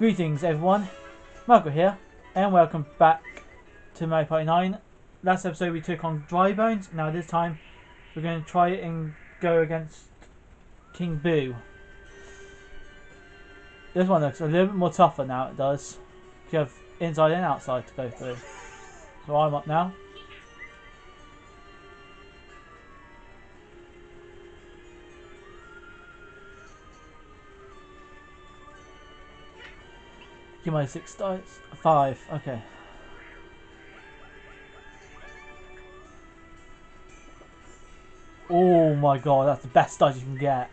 Greetings everyone, Michael here, and welcome back to Mario Party 9. Last episode we took on Dry Bones, now this time we're going to try and go against King Boo. This one looks a little bit more tougher now, it does. You have inside and outside to go through. So I'm up now. Give my six dice. Five. Okay. Oh my god, that's the best dice you can get.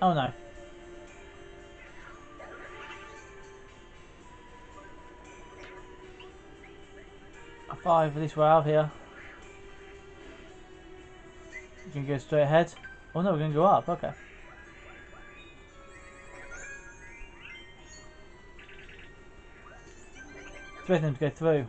Oh no. A five, at least we're out here. Can go straight ahead. Oh no, we're going to go up, okay. Expecting them to go through.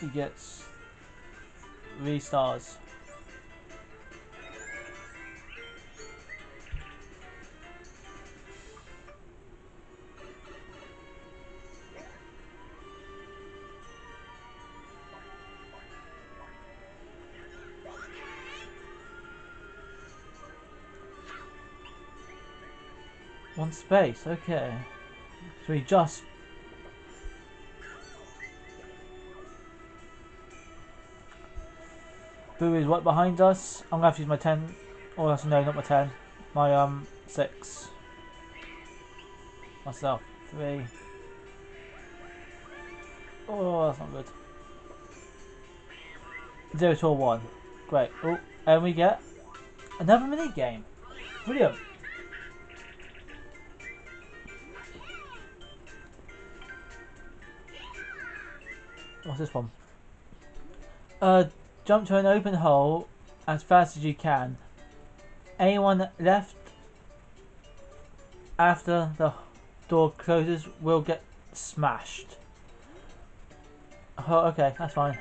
He gets three stars. Space, okay. So we just Boo is right behind us. I'm gonna have to use my 10. Oh, that's no, not my 10. My um 6. Myself. 3. Oh, that's not good. 0 to a 1. Great. Oh, and we get another mini game. Brilliant. What's this one? Uh, jump to an open hole as fast as you can. Anyone left after the door closes will get smashed. Oh, okay, that's fine.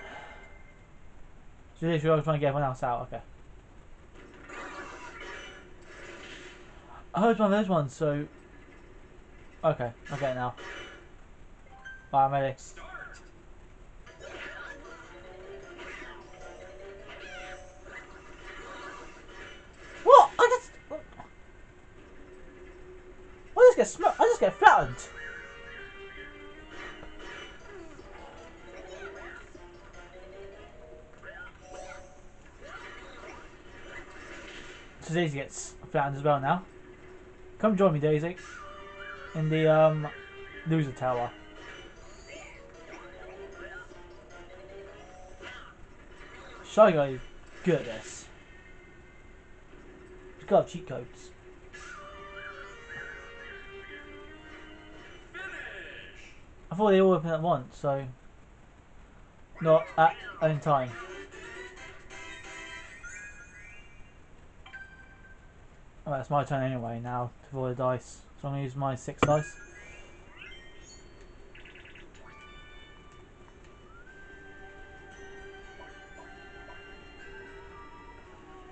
So if you're trying to get everyone else out, okay. Oh, it's one of those ones, so... Okay, okay now. Right, I'm ready. So Daisy gets flattened as well now. Come join me, Daisy. In the um, loser tower. Shy Guy good at this. He's got cheat codes. Thought they all open at once, so not at own time. Well, it's my turn anyway now to roll the dice. So I'm going to use my six dice.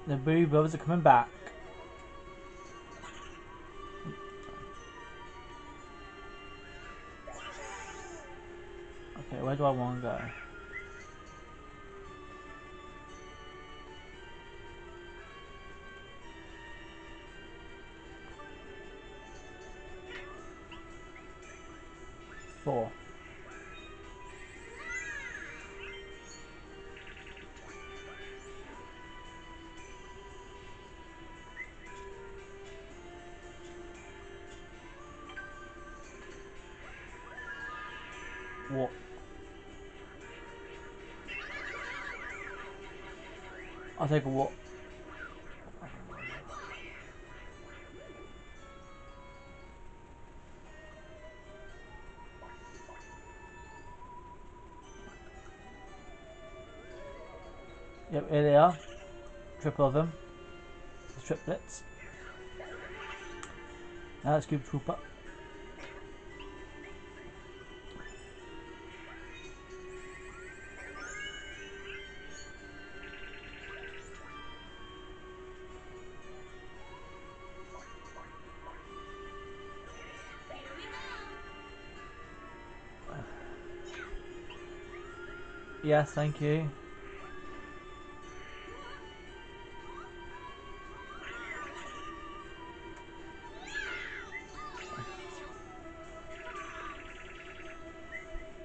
The Boo Brothers are coming back. Okay, where do I want to go? Four. What? I'll take a walk. Yep, here they are. Triple of them. The triplets. Now let's Koopa Troopa. Yes, thank you.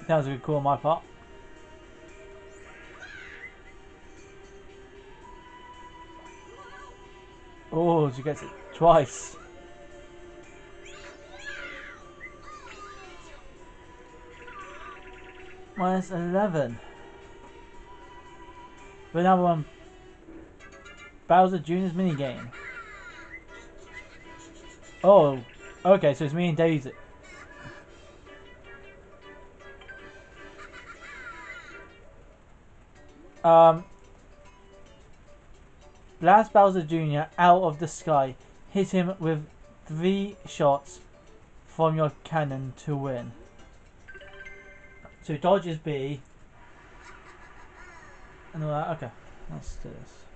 That was a good call on my part. Oh, she gets it twice. Minus 11. But now we're Bowser Jr.'s minigame. Oh, okay, so it's me and Daisy. Um, blast Bowser Jr. out of the sky. Hit him with three shots from your cannon to win. So dodge is B. And all that. Okay, let's do this.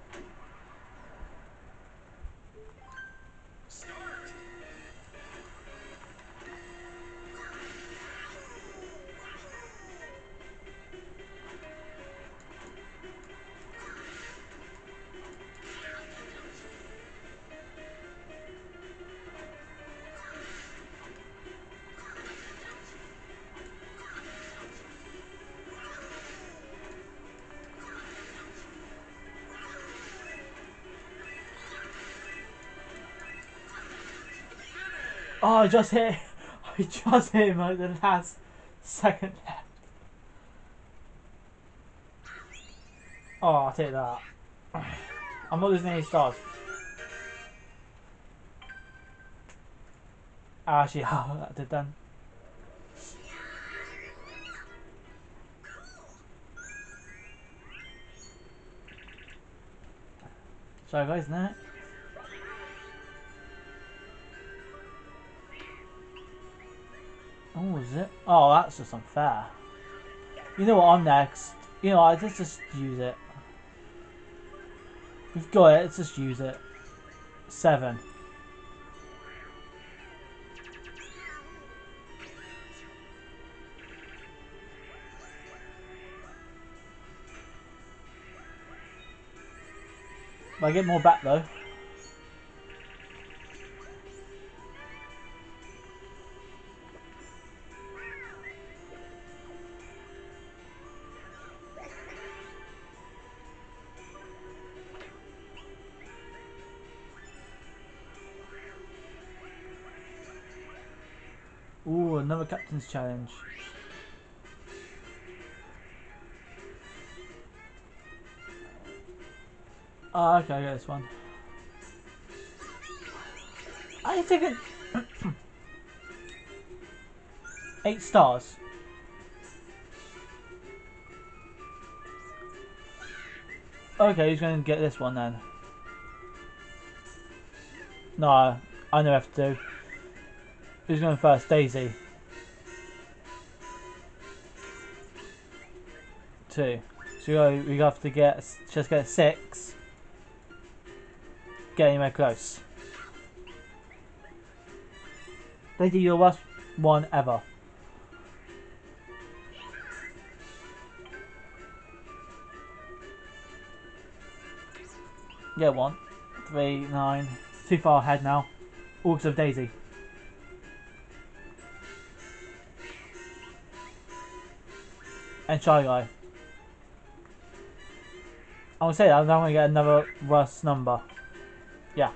Oh, I just hit. I just hit him at the last second left. Oh, I'll take that. I'm not losing any stars. Actually, oh, that did then. So guys, next. Oh, is it? Oh, that's just unfair. You know what, I'm next. You know what, let's just use it. We've got it, let's just use it. Seven. I get more back though. Another captain's challenge. Oh, okay, I got this one. I think it. Eight stars. Okay, who's going to get this one then? No, I know have to do. Who's going first? Daisy. Two. So we have to get just get six. Get anywhere close. They Daisy, your worst one ever. Get one. Three, nine. Too far ahead now. Orcs of Daisy. and Shy Guy. I will say that I'm going to get another worse number. Yeah.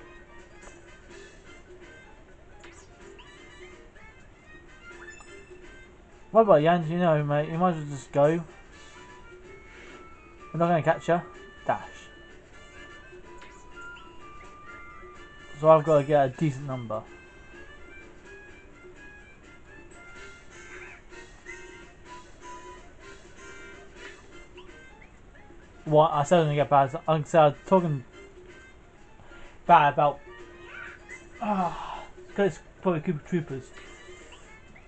What about Jans? You know, mate, you might as well just go. We're not going to catch you. Dash. So I've got to get a decent number. What I said I'm gonna get bad. I I was talking bad about. Ah, uh, because Probably Koopa Troopa's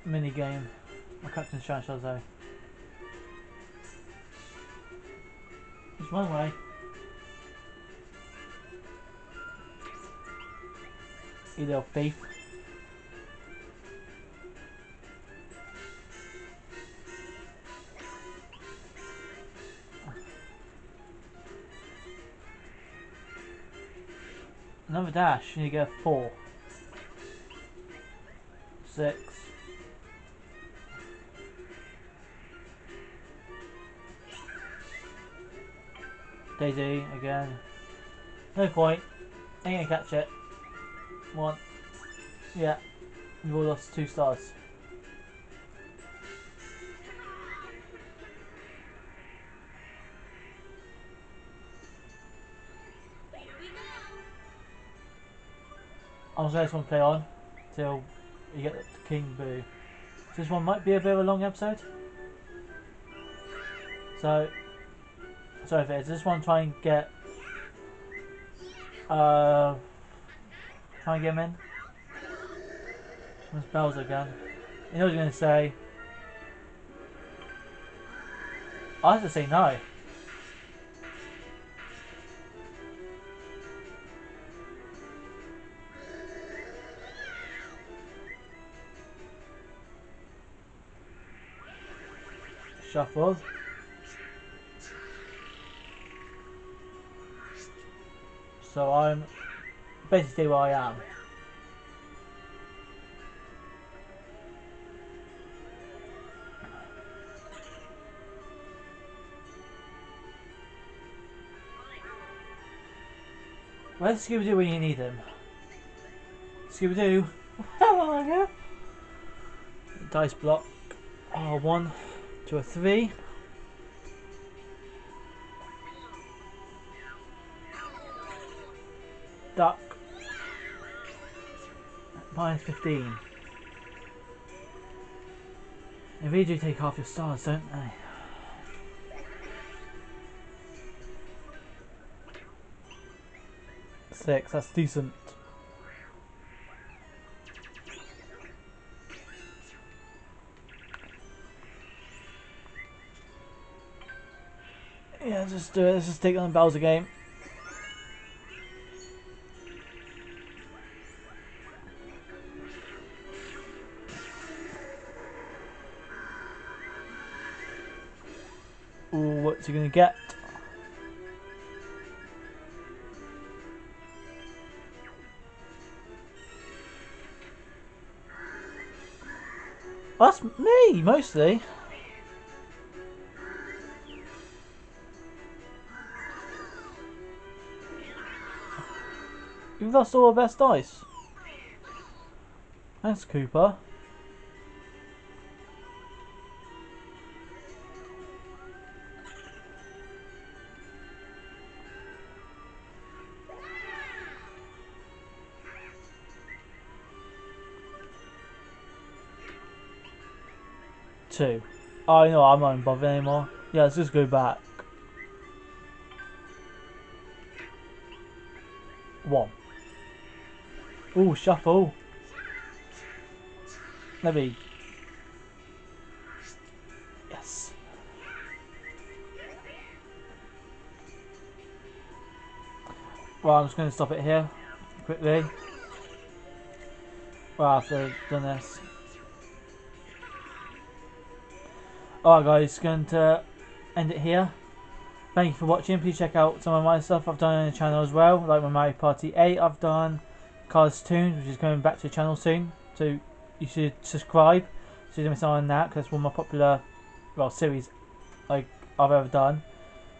mini game. Or Captain Shine, shall I say. Just one way. You little thief. Another dash, and you get four. Six. Daisy again. No point. Ain't gonna catch it. One. Yeah. You've all lost two stars. I'm just this one play on till you get the King Boo. This one might be a bit of a long episode. So, sorry if it is. This one try and get, uh, try and get him in. There's Bowser again. You know what you're gonna say. I have to say no. Shuffle. So I'm basically where I am. Where's Scooby Doo when you need him? Scooby Doo. Dice block. Oh, one to a three. Duck. Minus 15. They really do take half your stars, don't they? Six, that's decent. Yeah, just do it. Let's just take on Bowser game. Ooh, what's he gonna get? That's me, mostly. You've lost all our best dice. Thanks, Koopa. Two. Oh, you know, I'm not bothered anymore. Yeah, let's just go back. One. Ooh, shuffle. Maybe. Yes. Well, I'm just going to stop it here quickly. Well, after done this. Alright guys, going to end it here. Thank you for watching. Please check out some of my stuff I've done on the channel as well. Like my Mario Party 8 I've done. Cars Toons, which is coming back to the channel soon. So you should subscribe so you don't miss out on that because it's one of my popular well series like I've ever done.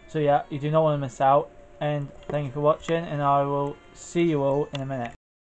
So yeah, you do not want to miss out. And thank you for watching and I will see you all in a minute.